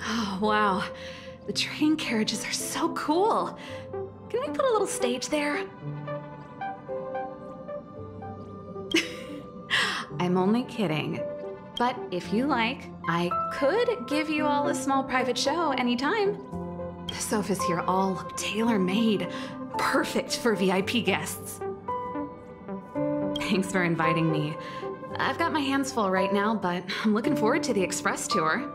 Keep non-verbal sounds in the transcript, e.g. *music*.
Oh, wow. The train carriages are so cool. Can we put a little stage there? *laughs* I'm only kidding. But if you like, I could give you all a small private show anytime. The sofas here all look tailor made, perfect for VIP guests. Thanks for inviting me. I've got my hands full right now, but I'm looking forward to the express tour.